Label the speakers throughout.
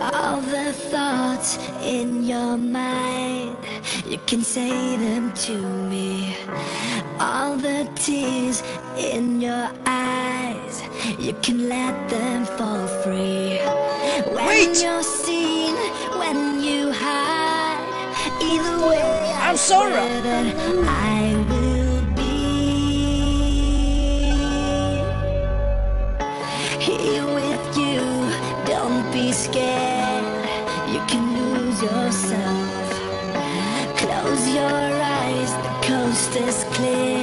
Speaker 1: All the thoughts in your mind, you can say them to me. All the tears in your eyes, you can let them fall free. When
Speaker 2: Wait!
Speaker 1: you're seen, when you hide, either way,
Speaker 2: I'm sorry.
Speaker 1: You can lose yourself. Close your eyes, the coast is clear.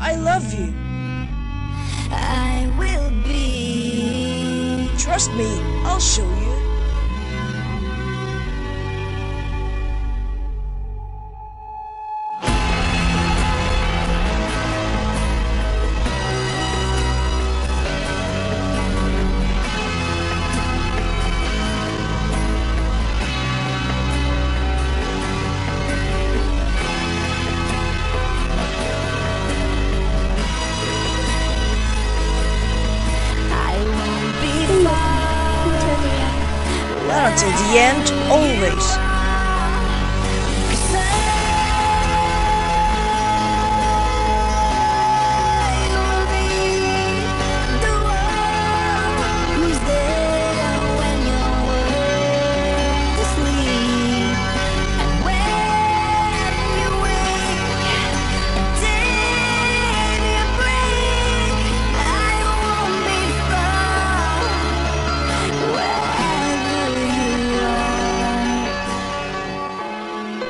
Speaker 1: I
Speaker 2: love you.
Speaker 1: I will be. Trust me, I'll show you. Until the end, always.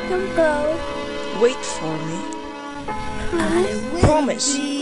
Speaker 2: Don't go.
Speaker 1: Wait
Speaker 2: for me.
Speaker 1: I,
Speaker 2: I promise.